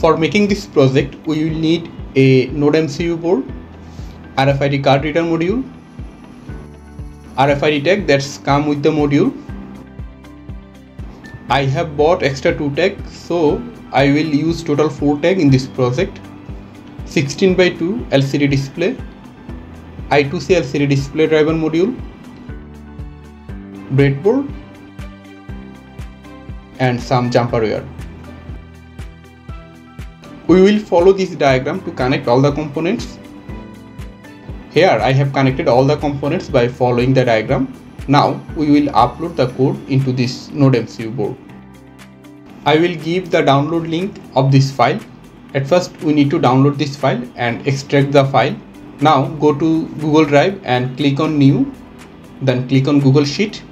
For making this project, we will need a Node MCU board, RFID card reader module, RFID tag that's come with the module. I have bought extra 2 tag so I will use total 4 tag in this project. 16 by 2 LCD display, I2C LCD display driver module, breadboard and some jumper wire. We will follow this diagram to connect all the components. Here I have connected all the components by following the diagram. Now we will upload the code into this Node MCU board. I will give the download link of this file. At first we need to download this file and extract the file. Now go to Google Drive and click on new then click on Google Sheet.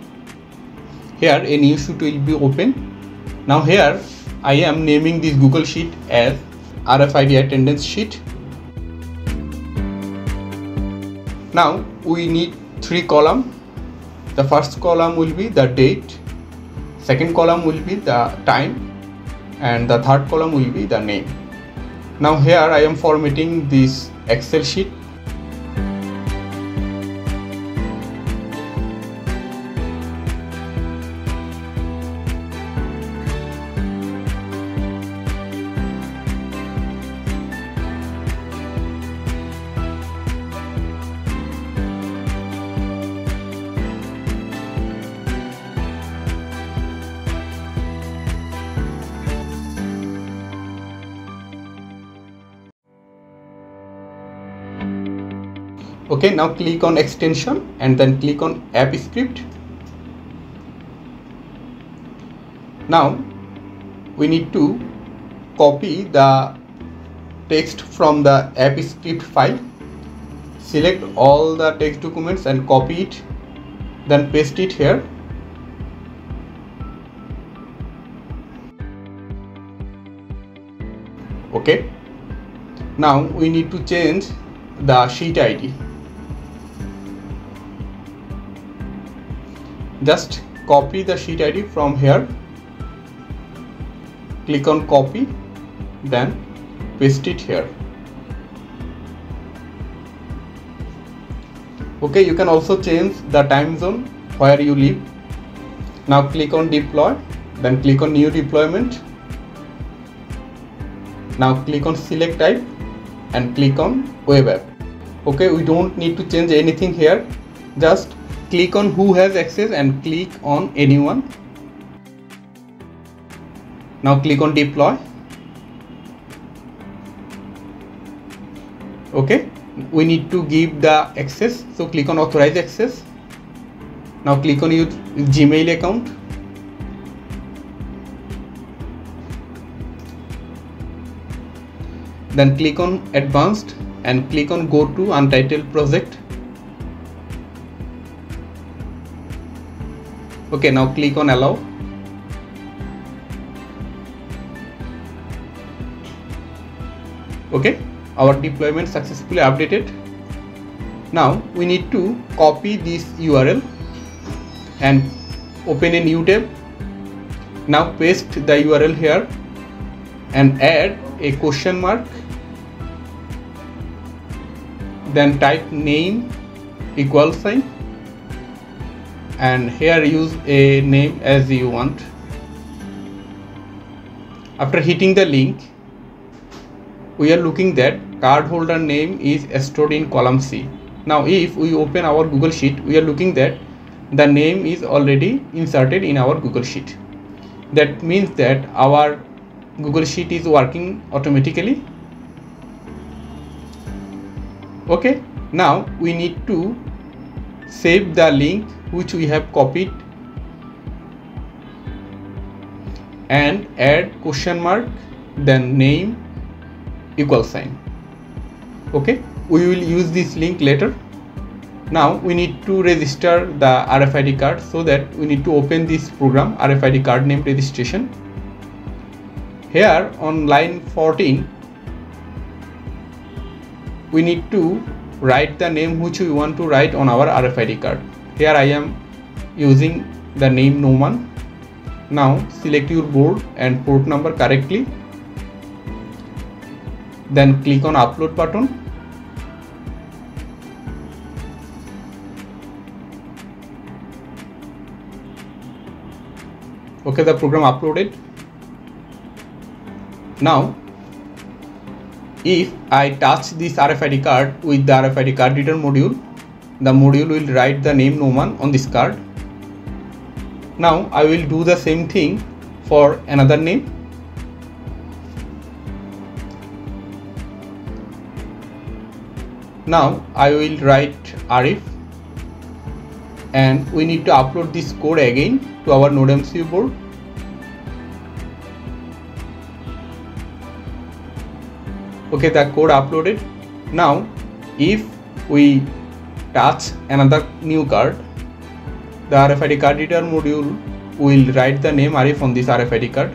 Here a new sheet will be open. Now here I am naming this Google Sheet as RFID attendance sheet. Now we need three column. The first column will be the date, second column will be the time and the third column will be the name. Now here I am formatting this Excel sheet okay now click on extension and then click on app script. Now we need to copy the text from the app script file. Select all the text documents and copy it then paste it here. Okay. Now we need to change the sheet id just copy the sheet id from here. Click on copy then paste it here. Okay you can also change the time zone where you live. Now click on deploy then click on new deployment. Now click on select type and click on web app. Okay we don't need to change anything here. Just click on who has access and click on anyone. Now click on deploy. Okay we need to give the access so click on authorize access. Now click on your gmail account. Then click on advanced and click on go to untitled project okay now click on allow. Okay our deployment successfully updated. Now we need to copy this url and open a new tab. Now paste the url here and add a question mark. Then type name equal sign and here use a name as you want. After hitting the link we are looking that card holder name is stored in column C. Now if we open our Google Sheet we are looking that the name is already inserted in our Google Sheet. That means that our Google Sheet is working automatically. Okay now we need to save the link which we have copied and add question mark then name equal sign. Okay we will use this link later. Now we need to register the RFID card so that we need to open this program RFID card name registration. Here on line 14 we need to write the name which we want to write on our RFID card. Here I am using the name Noman. Now select your board and port number correctly. Then click on upload button. Okay the program uploaded. Now if I touch this RFID card with the RFID card reader module the module will write the name Noman on this card. Now I will do the same thing for another name. Now I will write Arif and we need to upload this code again to our NodeMCU board okay the code uploaded. Now if we touch another new card the RFID card reader module will write the name Arif on this RFID card.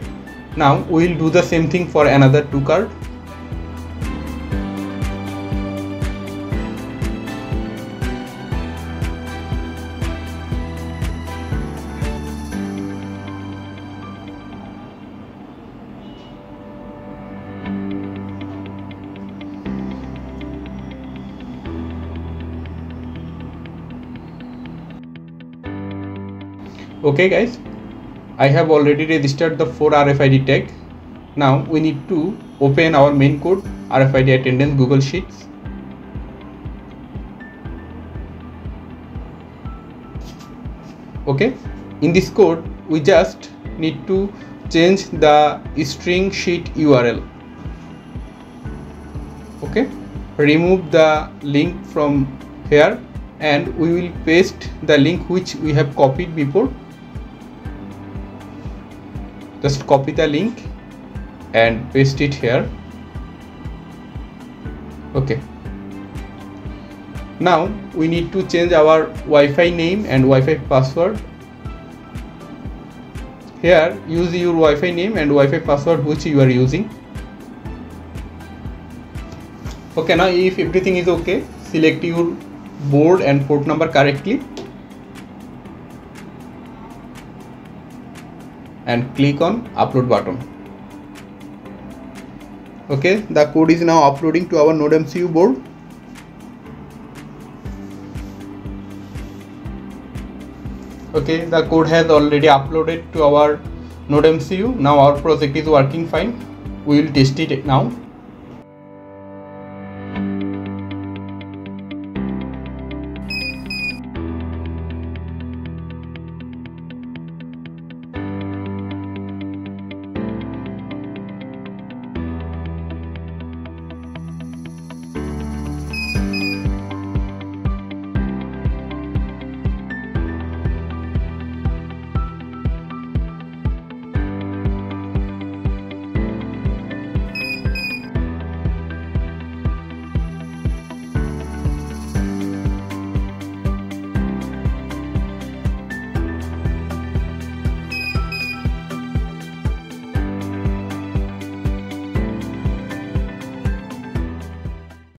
Now we will do the same thing for another two card okay guys. I have already registered the 4 RFID tag. Now we need to open our main code RFID attendance Google Sheets. Okay. In this code we just need to change the string sheet URL okay. Remove the link from here and we will paste the link which we have copied before just copy the link and paste it here. Okay. Now we need to change our Wi-Fi name and Wi-Fi password. Here use your Wi-Fi name and Wi-Fi password which you are using. Okay now if everything is okay select your board and port number correctly and click on upload button. Okay the code is now uploading to our node mcu board. Okay the code has already uploaded to our node mcu now our project is working fine. We will test it now